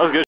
was good.